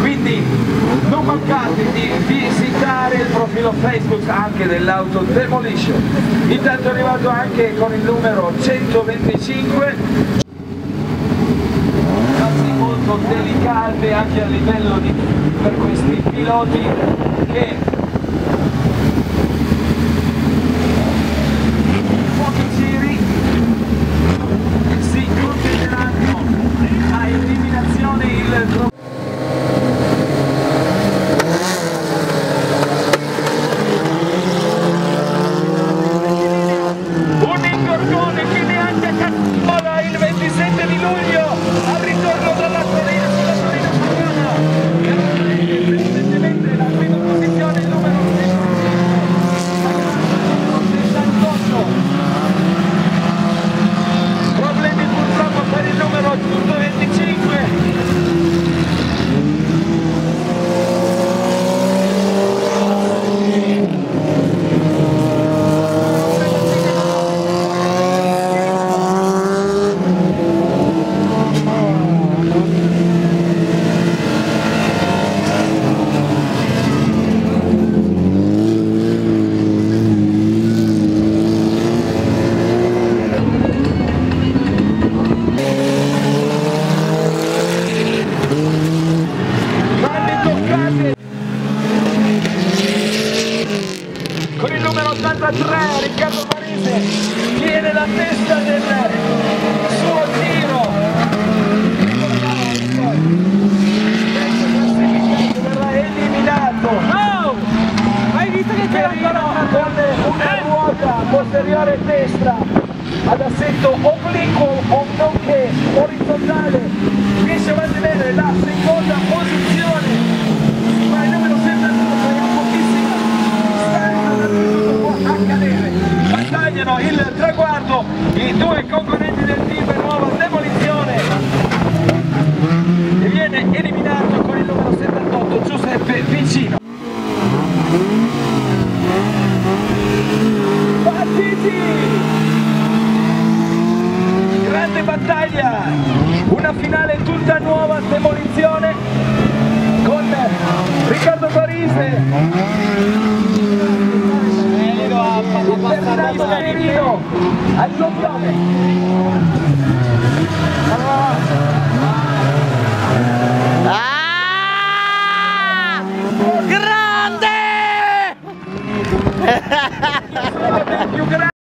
quindi non mancate di visitare il profilo Facebook anche dell'Auto Demolition. Intanto è arrivato anche con il numero 125 cose molto delicate anche a livello di per questi piloti che 43 Riccardo Parise tiene la testa del suo tiro. Verrà eliminato. Oh! hai visto che c'era ancora una ruota posteriore destra ad assetto obliquo non due concorrenti del team nuova demolizione e viene eliminato con il numero 78 Giuseppe Vicino Partiti! Grande battaglia! Una finale tutta nuova, demolizione con Riccardo Parise Fernando Perino al doppione. Ah! Grande! Più grande